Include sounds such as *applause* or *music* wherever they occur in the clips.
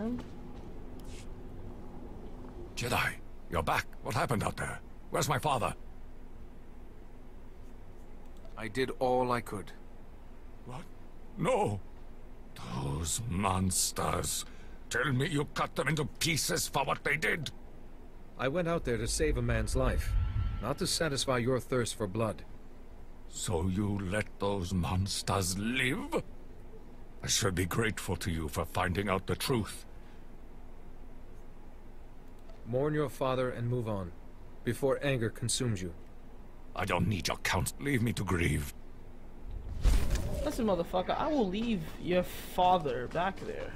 him. Jedi, you're back. What happened out there? Where's my father? I did all I could. What? No! Those monsters! Tell me you cut them into pieces for what they did! I went out there to save a man's life, not to satisfy your thirst for blood. So you let those monsters live? I should be grateful to you for finding out the truth. Mourn your father and move on, before anger consumes you. I don't need your count. Leave me to grieve. Listen, motherfucker, I will leave your father back there.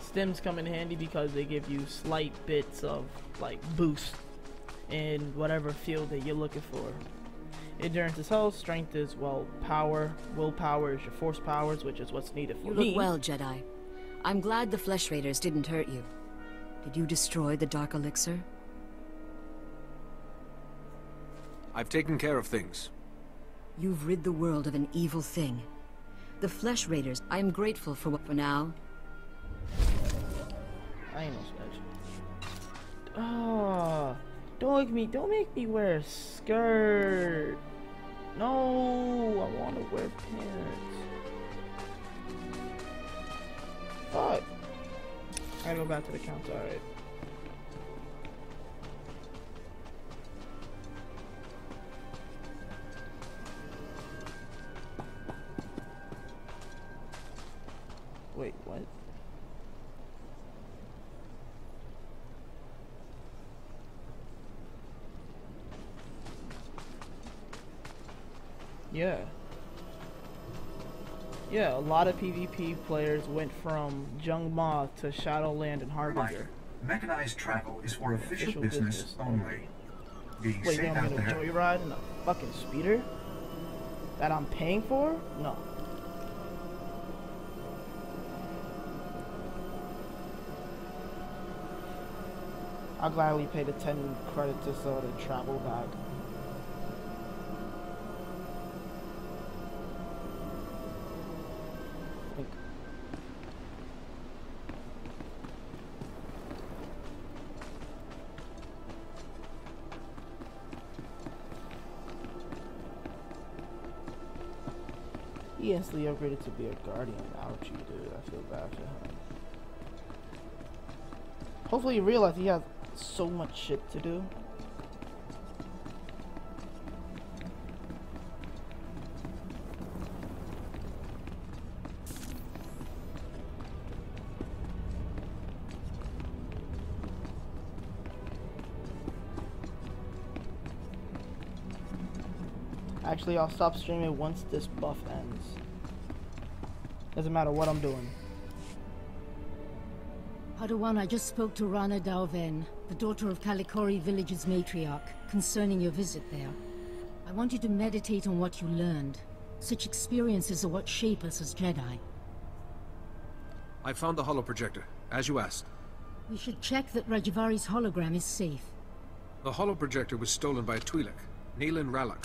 Stims come in handy because they give you slight bits of, like, boost in whatever field that you're looking for. Endurance is health, strength is, well, power, willpower is your force powers, which is what's needed for You me. look well, Jedi. I'm glad the Flesh Raiders didn't hurt you. Did you destroy the Dark Elixir? I've taken care of things. You've rid the world of an evil thing. The Flesh Raiders, I am grateful for what for now. I ain't no snitch. Ah, don't make me, don't make me wear a skirt. No, I want to wear pants. Fuck. I go back to the counter. Alright. Wait, what? Yeah. Yeah, a lot of PvP players went from Jung Ma to Shadowland and Harbinger. Mechanized travel is for official, Official business, business only. Be Wait, safe you want out me to there. joyride in a fucking speeder? That I'm paying for? No. I'll gladly pay the 10 credits or so to travel back. He instantly upgraded to be a guardian. Ouchie, dude. I feel bad for him. Hopefully he realized he has so much shit to do. Actually, I'll stop streaming once this buff ends. Doesn't matter what I'm doing. Padawan, I just spoke to Rana Dalven, the daughter of Kalikori village's matriarch, concerning your visit there. I want you to meditate on what you learned. Such experiences are what shape us as Jedi. I found the holo projector, as you asked. We should check that Rajivari's hologram is safe. The holo projector was stolen by a Twi'lek, Neelan Ralak.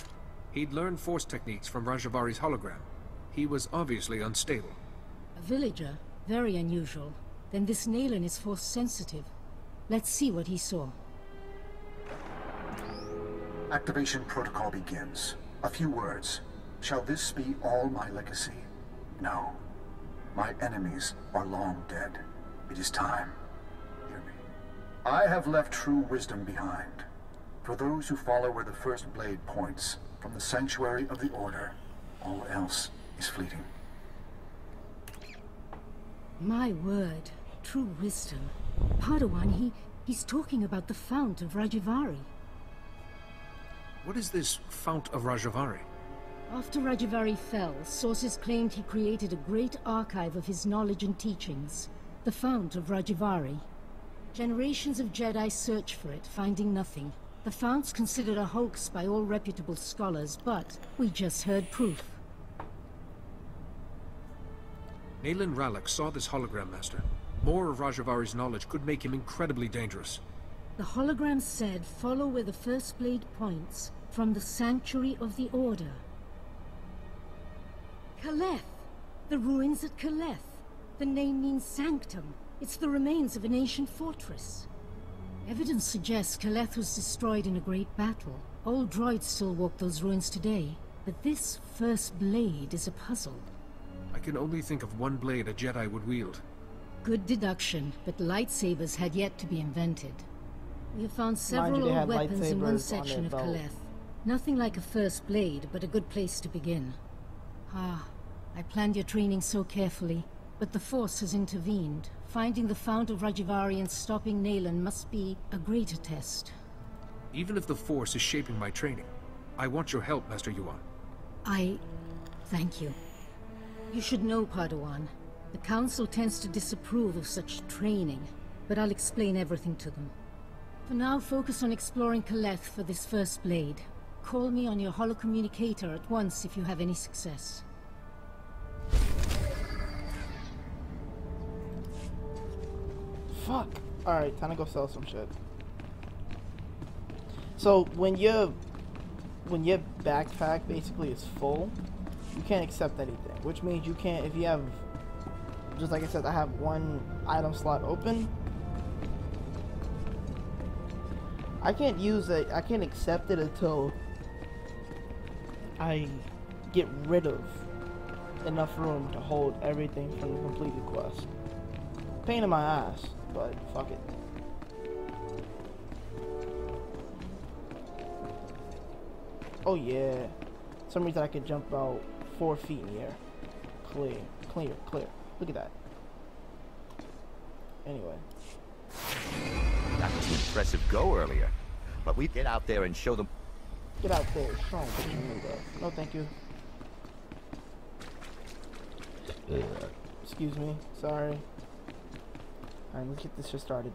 He'd learned force techniques from Rajivari's hologram. He was obviously unstable. A villager? Very unusual. Then this Naylan is force sensitive. Let's see what he saw. Activation protocol begins. A few words. Shall this be all my legacy? No. My enemies are long dead. It is time. Hear me. I have left true wisdom behind. For those who follow where the first blade points, from the sanctuary of the Order, all else is fleeting. My word. True wisdom. Padawan, he... he's talking about the Fount of Rajivari. What is this Fount of Rajivari? After Rajivari fell, sources claimed he created a great archive of his knowledge and teachings. The Fount of Rajivari. Generations of Jedi searched for it, finding nothing. The Fount's considered a hoax by all reputable scholars, but we just heard proof. Neelan Ralak saw this hologram, Master. More of Rajivari's knowledge could make him incredibly dangerous. The hologram said, follow where the first blade points, from the Sanctuary of the Order. Kaleth! The ruins at Kaleth. The name means sanctum. It's the remains of an ancient fortress. Evidence suggests Kaleth was destroyed in a great battle. Old droids still walk those ruins today. But this first blade is a puzzle. I can only think of one blade a Jedi would wield. Good deduction, but lightsabers had yet to be invented. We have found several you, old weapons in one section their of belt. Kaleth. Nothing like a first blade, but a good place to begin. Ah, I planned your training so carefully, but the Force has intervened. Finding the Fount of Rajivari and stopping Nayland must be a greater test. Even if the Force is shaping my training, I want your help, Master Yuon. I... thank you. You should know, Padawan. The Council tends to disapprove of such training, but I'll explain everything to them. For now, focus on exploring Kaleth for this first blade. Call me on your holocommunicator at once if you have any success. Fuck. Alright, time to go sell some shit. So when your when your backpack basically is full, you can't accept anything. Which means you can't if you have just like I said, I have one item slot open. I can't use it I can't accept it until I get rid of enough room to hold everything from the completed quest. Pain in my ass, but fuck it. Oh yeah. some reason I could jump about four feet in the air. Clear, clear, clear. Look at that. Anyway. That was an impressive go earlier. But we get out there and show them. Get out there. Show 'em what you need, though. No, thank you. Uh. Excuse me. Sorry. Alright, let's get this shit started.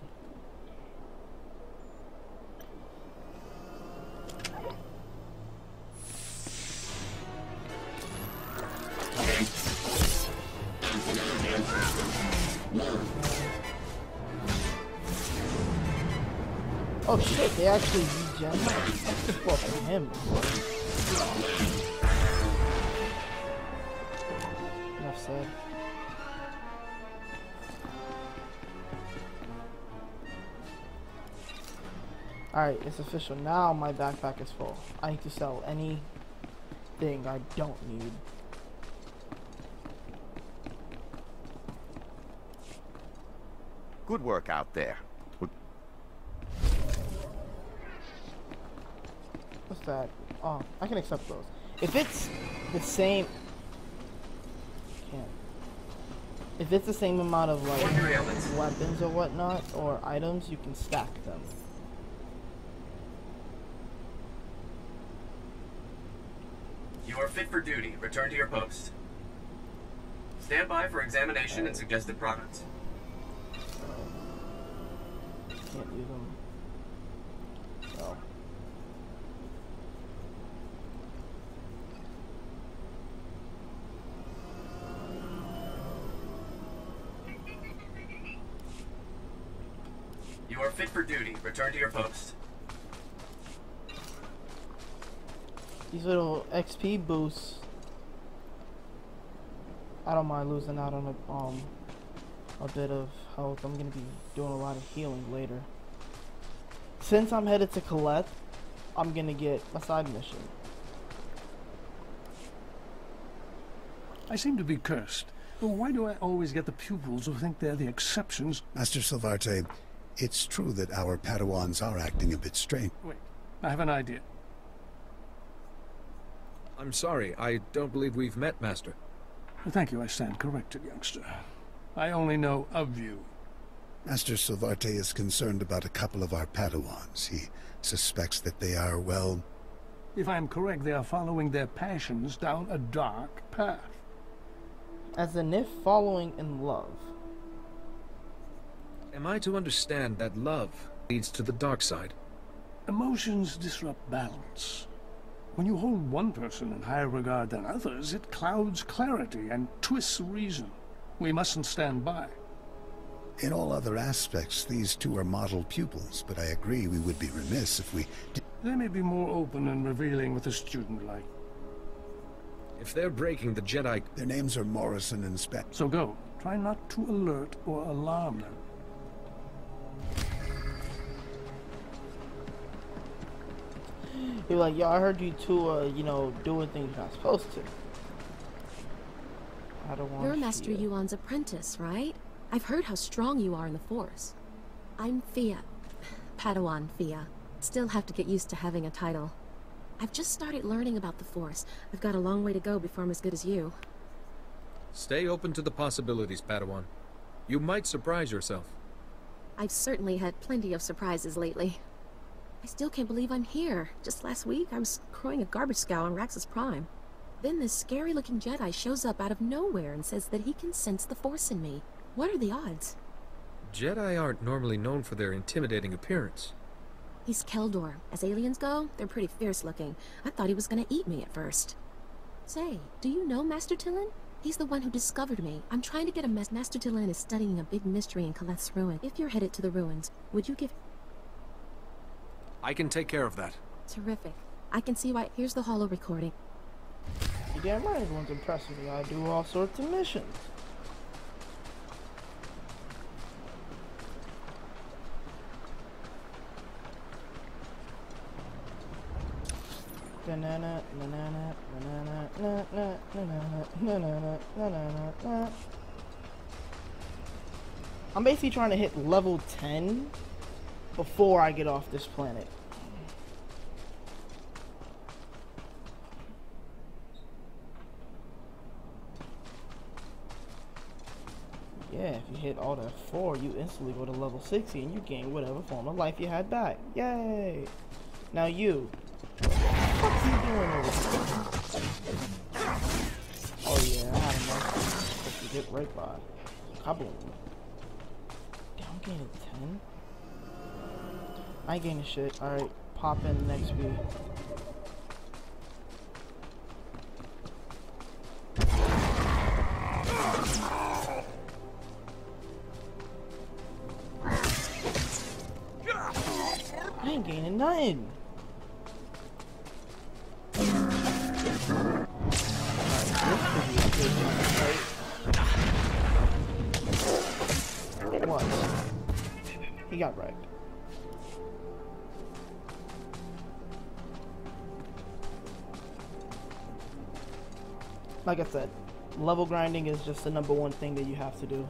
Oh shit, they actually regen. Well, for him. Enough said. Alright, it's official. Now my backpack is full. I need to sell any thing I don't need. Good work out there. What's that? Oh, I can accept those. If it's the same... Can't. If it's the same amount of like weapons or whatnot, or items, you can stack them. You are fit for duty. Return to your post. Stand by for examination and suggested products. Can't use them. So. Oh. You are fit for duty. Return to your post. These little XP boosts. I don't mind losing out on a, um a bit of health. I'm gonna be doing a lot of healing later. Since I'm headed to Colette, I'm gonna get a side mission. I seem to be cursed. But why do I always get the pupils who think they're the exceptions? Master Silvarte, it's true that our Padawans are acting a bit strange. Wait, I have an idea. I'm sorry, I don't believe we've met, Master. Thank you, I stand corrected, youngster. I only know of you. Master Silvarte is concerned about a couple of our Padawans. He suspects that they are, well, If I am correct, they are following their passions down a dark path. As an if following in love. Am I to understand that love leads to the dark side? Emotions disrupt balance. When you hold one person in higher regard than others, it clouds clarity and twists reason. We mustn't stand by. in all other aspects, these two are model pupils, but I agree we would be remiss if we... They may be more open and revealing with a student like. If they're breaking the Jedi... Their names are Morrison and Spe... So go. Try not to alert or alarm them. You're like, yo, I heard you two are, you know, doing things you're not supposed to. I don't want You're Master Fia. Yuon's apprentice, right? I've heard how strong you are in the Force. I'm Fia. Padawan Fia. Still have to get used to having a title. I've just started learning about the Force. I've got a long way to go before I'm as good as you. Stay open to the possibilities, Padawan. You might surprise yourself. I've certainly had plenty of surprises lately. I still can't believe I'm here. Just last week, I was crowing a garbage scow on Raxus Prime. Then this scary-looking Jedi shows up out of nowhere and says that he can sense the Force in me. What are the odds? Jedi aren't normally known for their intimidating appearance. He's Kel Dor. As aliens go, they're pretty fierce-looking. I thought he was gonna eat me at first. Say, do you know Master Tillin? He's the one who discovered me. I'm trying to get a mess. Master Tillin is studying a big mystery in Kaleth's ruin. If you're headed to the ruins, would you give... I can take care of that. Terrific. I can see why. Here's the holo recording. You damn right everyone's impressed with me. I do all sorts of missions. I'm basically trying to hit level 10 before I get off this planet. Yeah, if you hit all that 4, you instantly go to level 60 and you gain whatever form of life you had back. Yay! Now you. What the are you doing over here? Oh yeah, I had enough. You get right by. Kaboom. I'm gaining 10? I ain't a shit. Alright, pop in the next week. I ain't gaining nothing. Like I said, level grinding is just the number one thing that you have to do.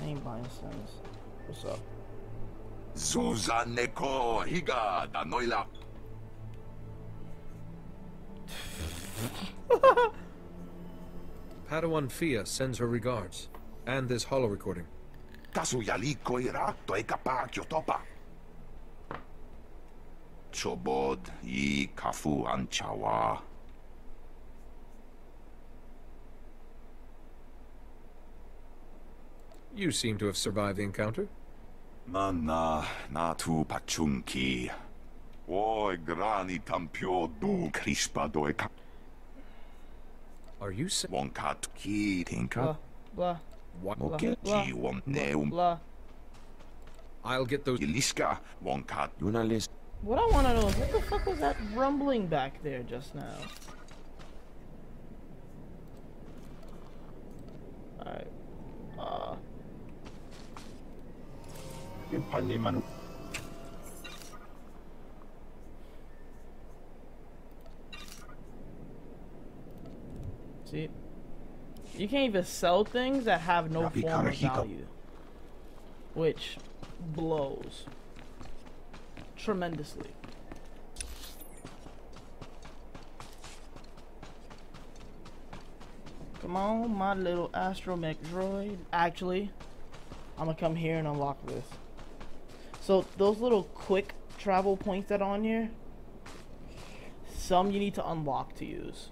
I ain't buying Sims. What's up? Suzaneko higa da noila. *laughs* Padawan Fia sends her regards. And this holo recording. Kasuyaliko irakto e kapakyo topa. Chobod i kafu anchawa. You seem to have survived the encounter. Mana natu pachunki. Oi grani tampio du crispa do e ka. Are you saying... Wonkat ki tinka. Blah. What? blah, Mokechi won neum. Blah. I'll get those... Iliska wonkat yunalis. What I want to know is what the fuck was that rumbling back there just now? Alright. Uh. See? You can't even sell things that have no form of value. Which blows tremendously. Come on, my little astromech droid. Actually, I'm gonna come here and unlock this. So those little quick travel points that are on here, some you need to unlock to use,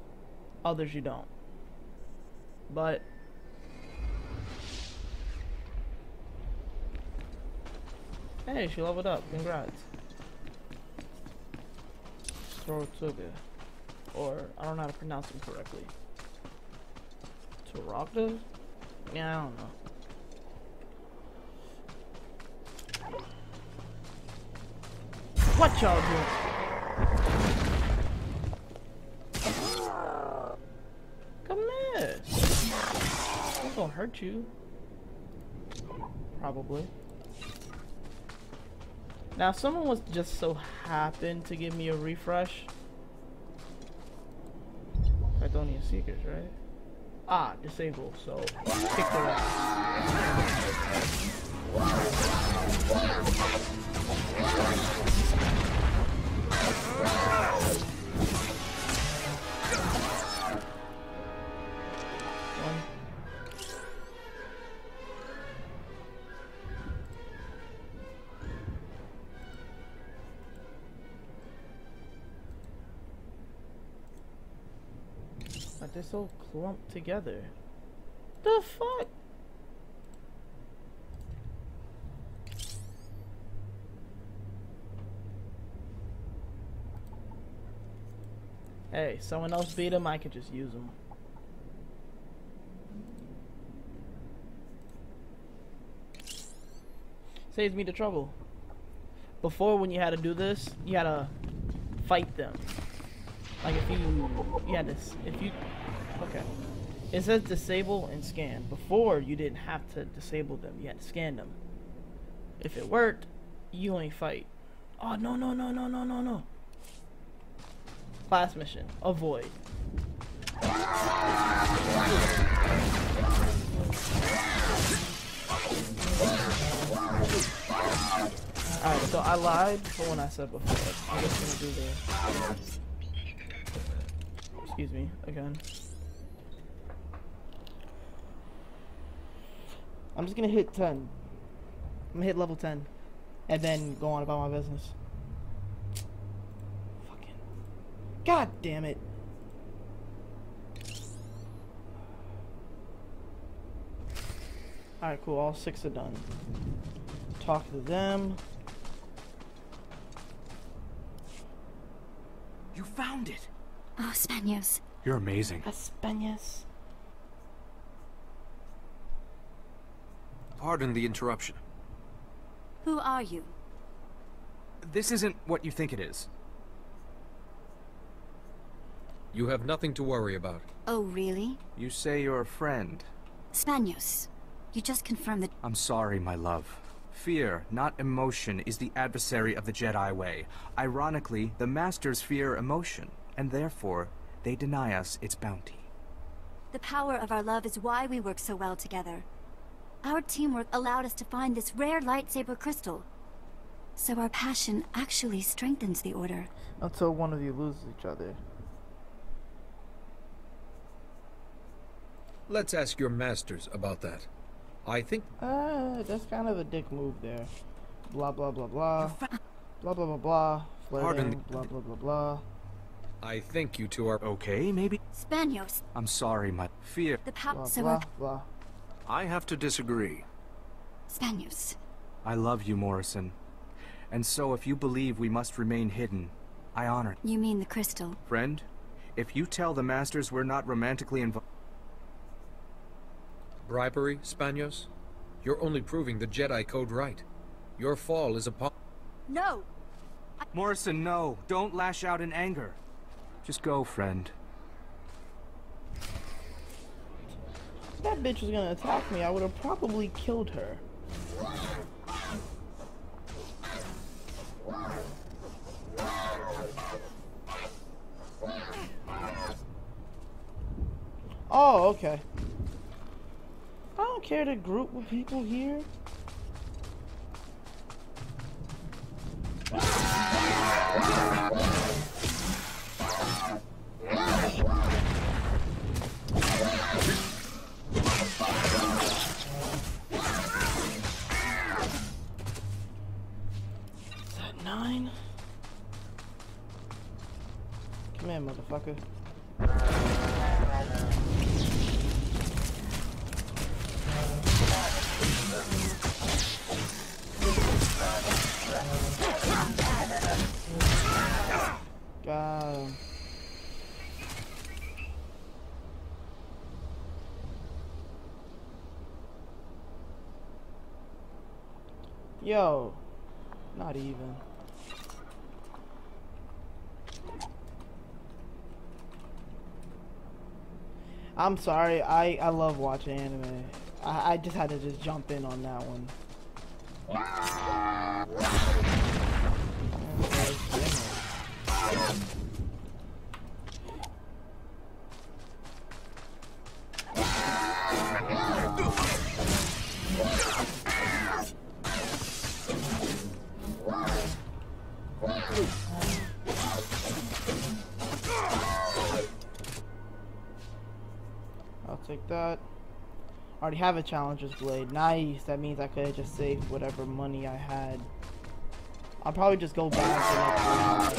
others you don't but Hey, she leveled up, congrats. Torotsuga. Or, I don't know how to pronounce him correctly. Toraka? Yeah, I don't know. What y'all doing? I'm gonna hurt you. Probably. Now, someone was just so happened to give me a refresh. Cydonia Seekers, right? Ah, disable, so kick the One. So clumped together. The fuck? Hey, someone else beat him, I could just use him. Saves me the trouble. Before, when you had to do this, you had to fight them. Like if you, you had to, if you, okay. It says disable and scan. Before, you didn't have to disable them. You had to scan them. If it worked, you only fight. Oh, no, no, no, no, no, no, no. Class mission. Avoid. Alright, so I lied for when I said before. I'm just gonna do this. Excuse me, again. I'm just gonna hit 10. I'm gonna hit level 10. And then go on about my business. Fucking. God damn it. Alright, cool. All six are done. Talk to them. You found it! Ah, oh, Spanios. You're amazing. Españas. Pardon the interruption. Who are you? This isn't what you think it is. You have nothing to worry about. Oh, really? You say you're a friend. Spanios. You just confirmed that- I'm sorry, my love. Fear, not emotion, is the adversary of the Jedi way. Ironically, the Masters fear emotion, and therefore, they deny us its bounty. The power of our love is why we work so well together. Our teamwork allowed us to find this rare lightsaber crystal. So our passion actually strengthens the Order. Until one of you loses each other. Let's ask your masters about that. I think Uh, that's kind of a dick move there. Blah blah blah blah. Blah blah blah blah. Pardon Flirting. Blah blah blah blah. I think you two are okay, maybe. Spanios. I'm sorry, my fear. The power. Blah blah blah. I have to disagree. Spanios. I love you, Morrison. And so if you believe we must remain hidden, I honor. You mean the crystal? Friend, if you tell the Masters we're not romantically involved. bribery, Spanios? You're only proving the Jedi Code right. Your fall is upon. No. Morrison, no. Don't lash out in anger. Just go, friend. If that bitch was gonna attack me, I would have probably killed her. Oh, okay. I don't care to group with people here. Yo, not even. I'm sorry, I, I love watching anime. I, I just had to just jump in on that one. Wow. Oh have a challenger's blade. Nice. That means I could just saved whatever money I had. I'll probably just go back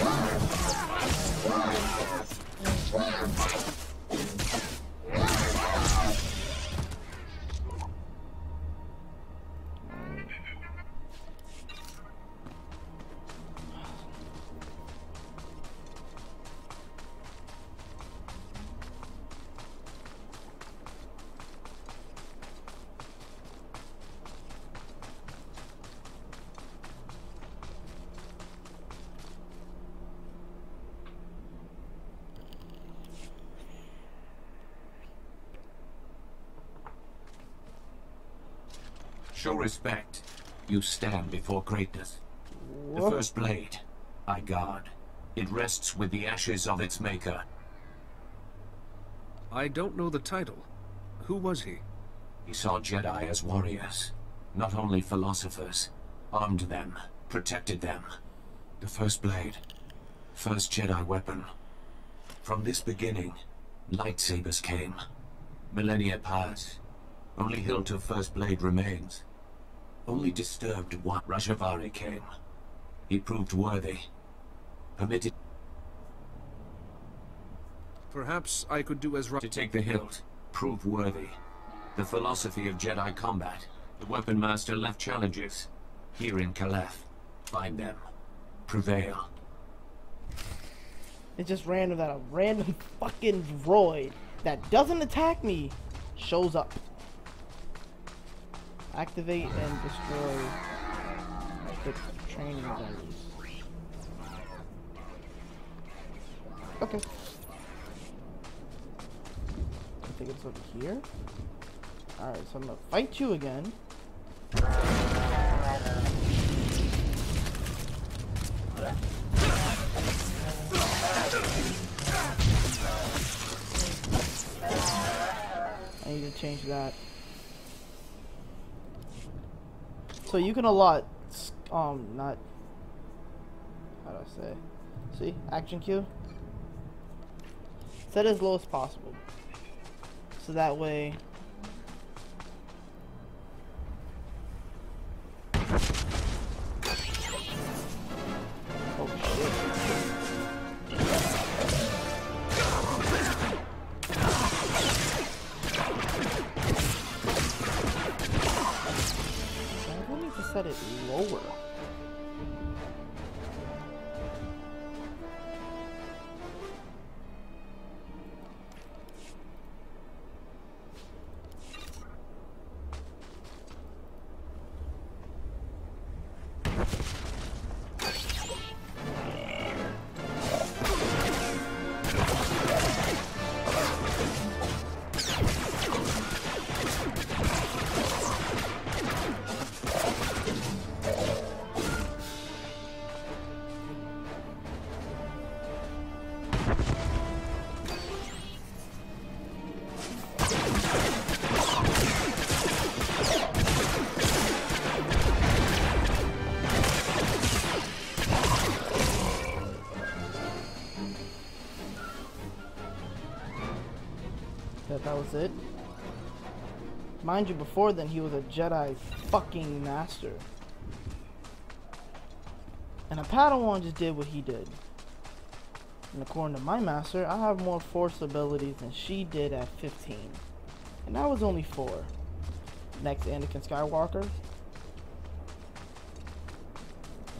Show respect. You stand before greatness. The first blade, I guard. It rests with the ashes of its maker. I don't know the title. Who was he? He saw Jedi as warriors, not only philosophers. Armed them, protected them. The first blade, first Jedi weapon. From this beginning, lightsabers came. Millennia pass. Only hilt of first blade remains. Only disturbed one Rajivari came. He proved worthy. Permitted Perhaps I could do as Ra- to take the hilt. Prove worthy. The philosophy of Jedi combat. The weapon master left challenges. Here in Kaleth. Find them. Prevail. It's just random that a random fucking droid that doesn't attack me shows up. Activate and destroy the training abilities. Okay. I think it's over here. Alright, so I'm gonna fight you again. I need to change that. So you can allot, um, not, how do I say? See, action queue. Set as low as possible. So that way. That was it. Mind you, before then he was a Jedi fucking master. And a Padawan just did what he did. And according to my master, I have more force abilities than she did at 15. And that was only 4. Next, Anakin Skywalker.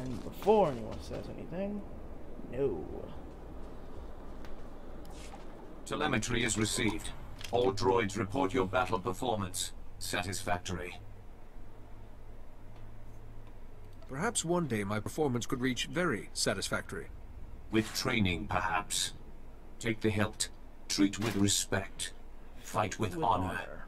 And before anyone says anything, no. Telemetry is received. All droids report your battle performance. Satisfactory. Perhaps one day my performance could reach very satisfactory. With training, perhaps. Take the hilt. Treat with respect. Fight with, With honor. honor.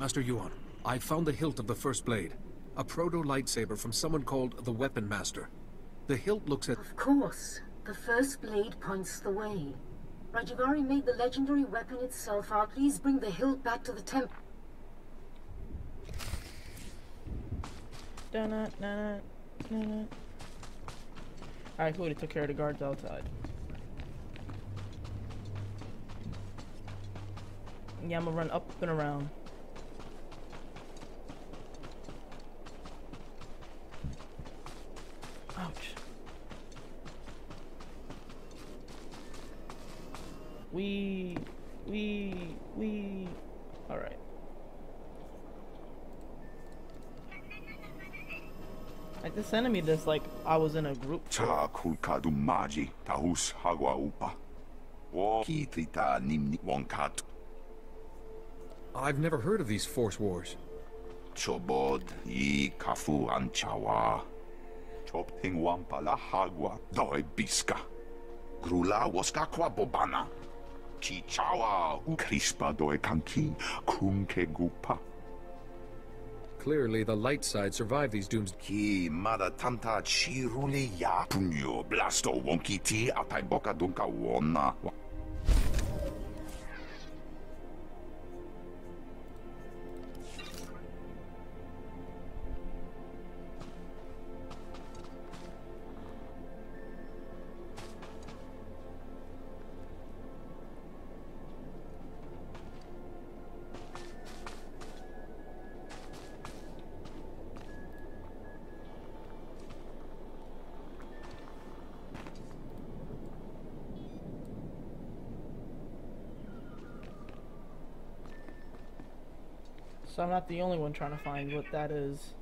Master Yuon, I found the hilt of the first blade. A proto-lightsaber from someone called the Weapon Master. The hilt looks at... Of course. The first blade points the way. Rajivari made the legendary weapon itself out. Please bring the hilt back to the temple. Dun-dun, dun-dun, dun-dun. Alright, cool. They took care of the guards outside. Yeah, I'm gonna run up and around. We, we, we. Alright. Like this enemy just like I was in a group. 자 쿨카두 마지 다후스 하과 우파 워 키트리타 님니 원카트 I've never heard of these Force Wars. 초봇 이 카푸 안차와 좁팅 완팔라 chichawa crispa doe canqui, cum que gupa. Clearly, the light side survived these dooms. Ki mada tanta chirule ya punyo blasto wonkiti atai boka dunka wona. So I'm not the only one trying to find what that is.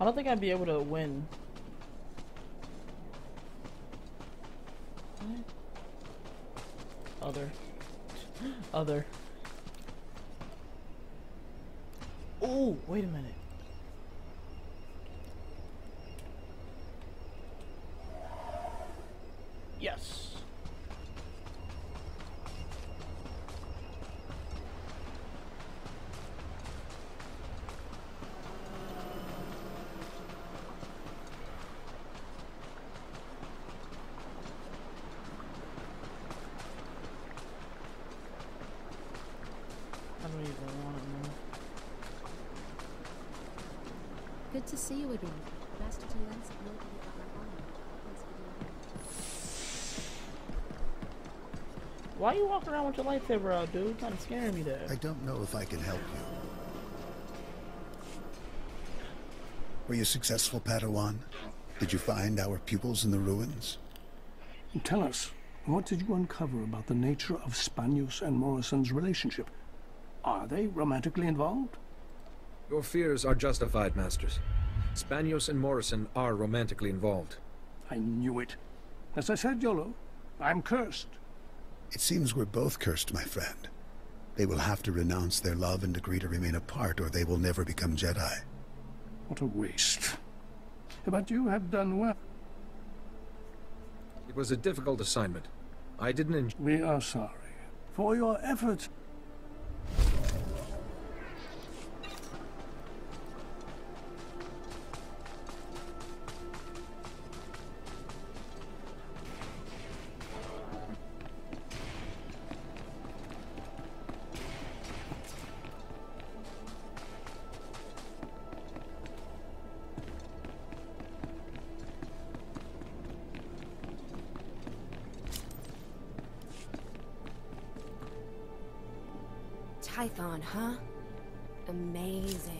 I don't think I'd be able to win. Other. *gasps* Other. Oh, wait a minute. Yes. I don't even want to know. Good to see you again. Master Talent's know that you got my honor. Thanks for doing Why you walking around with your lightsaber out, dude? Kind of scaring me there. I don't know if I can help you. Were you successful, Padawan? Did you find our pupils in the ruins? Tell us, what did you uncover about the nature of Spanios and Morrison's relationship? Are they romantically involved? Your fears are justified, Masters. Spanios and Morrison are romantically involved. I knew it. As I said, Yolo, I'm cursed. It seems we're both cursed, my friend. They will have to renounce their love and agree to remain apart, or they will never become Jedi. What a waste. But you have done well. It was a difficult assignment. I didn't enjoy... We are sorry for your efforts. Tython, huh? Amazing.